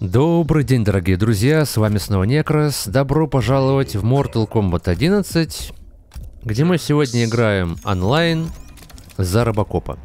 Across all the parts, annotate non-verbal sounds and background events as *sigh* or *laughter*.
Добрый день, дорогие друзья, с вами снова Некрос. Добро пожаловать в Mortal Kombat 11, где мы сегодня играем онлайн за Робокопа.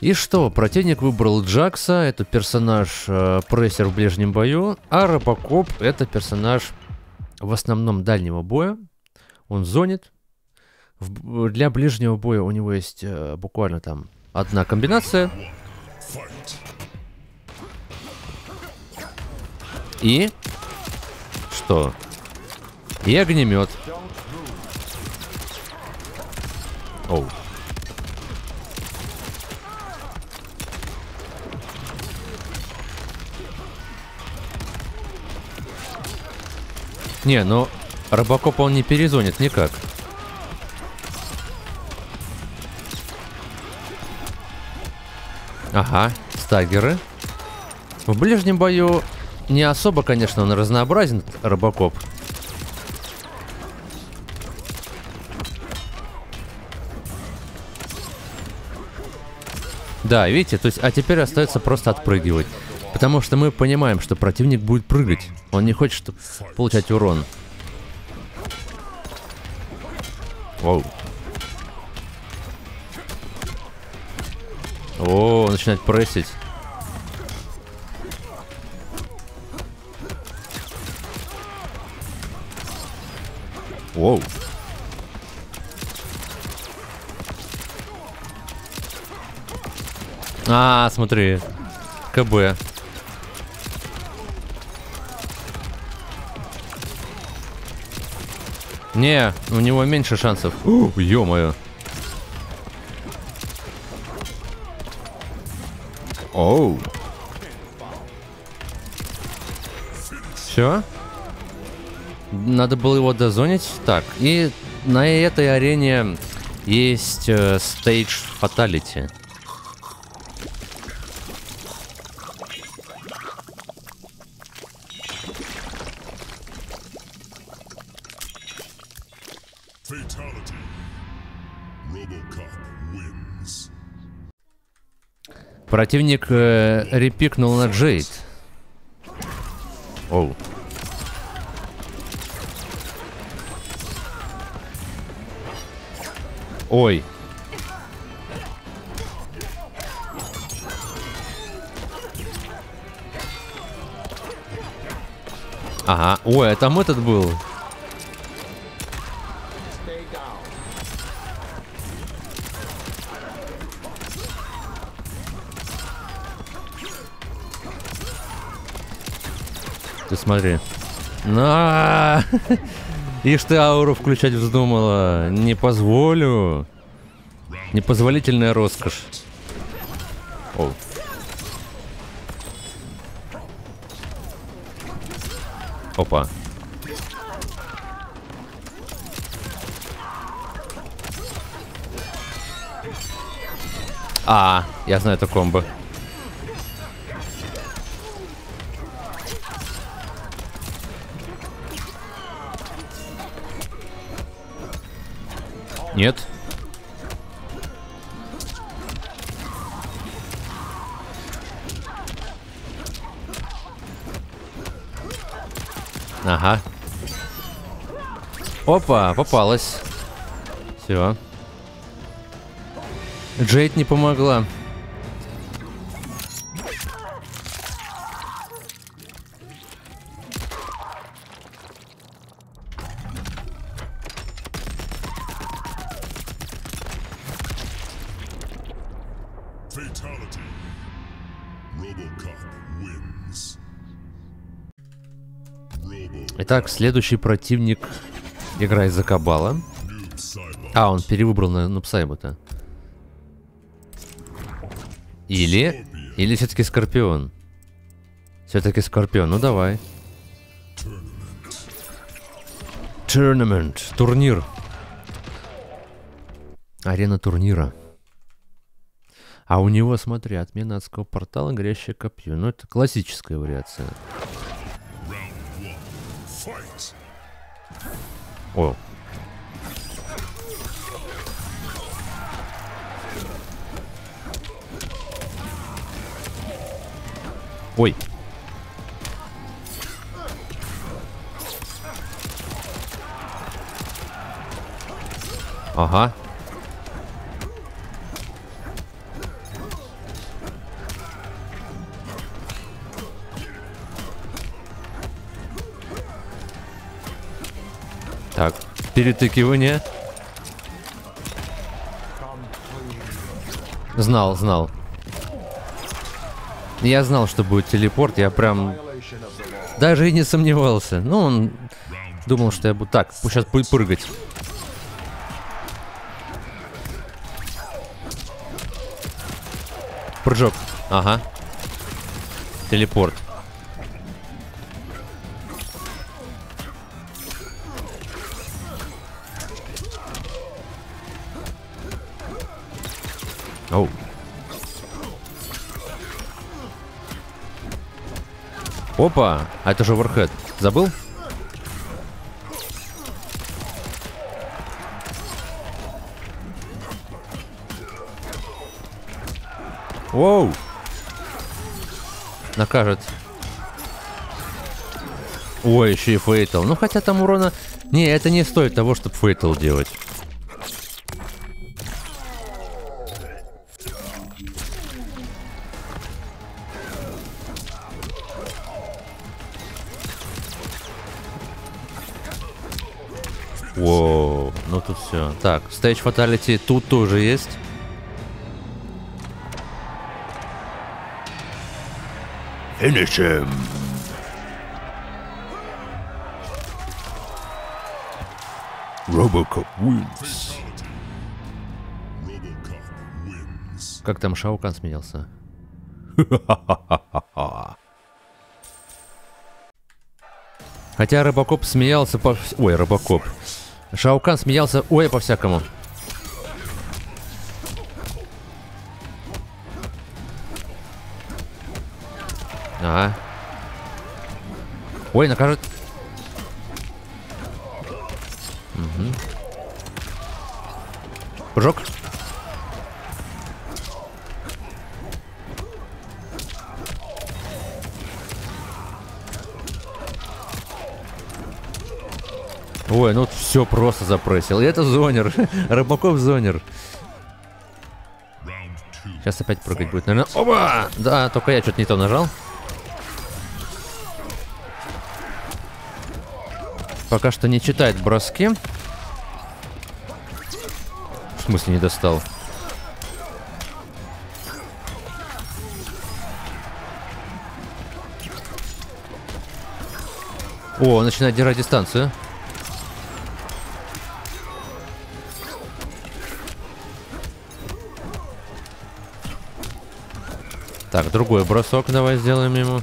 И что, противник выбрал Джакса, это персонаж э, прессер в ближнем бою, а Робокоп это персонаж в основном дальнего боя. Он зонит. В, для ближнего боя у него есть э, буквально там одна комбинация. И... Что? И огнемет. Оу. Не, ну, Робокопа он не перезонит никак. Ага, стагеры. В ближнем бою не особо, конечно, он разнообразен, Робокоп. Да, видите, то есть, а теперь остается просто отпрыгивать. Потому что мы понимаем, что противник будет прыгать. Он не хочет получать урон. Воу. О, начинает прессить. Воу. А, смотри. КБ. Не, у него меньше шансов. *gasps* Ё-моё. Оу. Все? Надо было его дозонить. Так, и на этой арене есть э, стейдж фаталити. Противник э, репикнул на Джейд. Оу. Ой. Ага. Ой, а там этот был. Ты смотри. На! *laughs* Ишь ты ауру включать вздумала. Не позволю. Непозволительная роскошь. О. Опа. А, я знаю это комбо. Нет. Ага. Опа, попалась. Все. Джейд не помогла. Итак, следующий противник играет за Кабала. А, он перевыбрал на Нупсайбута. Или... Или все-таки Скорпион. Все-таки Скорпион. Ну, давай. Tournament. Турнир. Арена турнира. А у него, смотри, отмена адского портала, горящее копье. Ну, это классическая вариация. О. Ой. Ага. Так, перетыкивание. Знал, знал. Я знал, что будет телепорт, я прям даже и не сомневался. Ну, он думал, что я буду... Так, сейчас будет прыгать. Прыжок. Ага. Телепорт. Оу. Опа! А это же overhead. Забыл? Воу! Накажет. Ой, еще и fatal. Ну, хотя там урона... Не, это не стоит того, чтобы fatal делать. Воу, ну тут все. Так, Stage Fatality тут тоже есть. Finish him. Robocop wins. RoboCop wins. Как там Шаукан сменился? *laughs* Хотя Робокоп смеялся по... Ой, Робокоп. Шаукан смеялся, ой, по-всякому. Ага. Ой, накажет. Мгм. Прыжок. Ой, ну все просто запрессил. И это зонер. *laughs* Рыбаков зонер. Сейчас опять прыгать будет, наверное. Оба! Да, только я что-то не то нажал. Пока что не читает броски. В смысле не достал? О, начинает держать дистанцию. Так, другой бросок давай сделаем ему.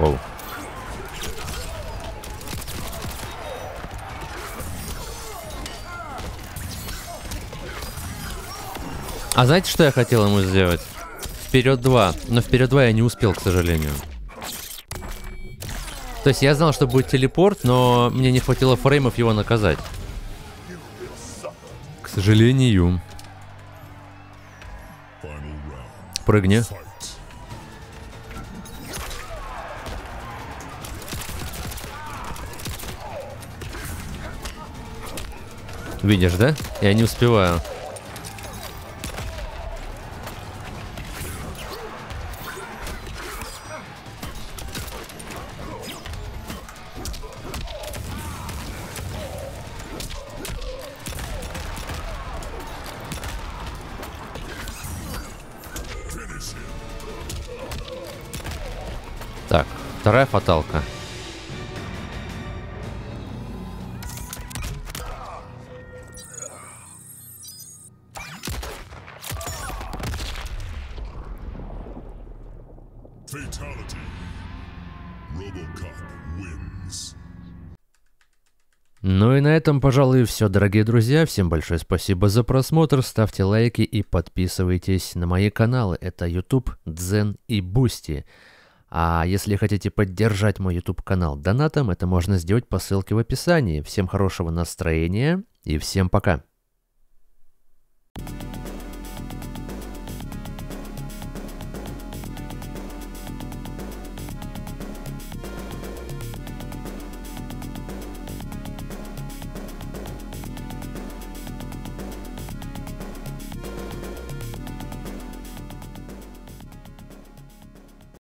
Оу. А знаете, что я хотел ему сделать? Вперед 2. Но вперед 2 я не успел, к сожалению. То есть я знал, что будет телепорт, но мне не хватило фреймов его наказать. К сожалению. Прыгни. Видишь, да? Я не успеваю. Вторая фаталка. Ну и на этом, пожалуй, все, дорогие друзья. Всем большое спасибо за просмотр. Ставьте лайки и подписывайтесь на мои каналы. Это YouTube, Дзен и Boosty. А если хотите поддержать мой YouTube-канал донатом, это можно сделать по ссылке в описании. Всем хорошего настроения и всем пока! thank you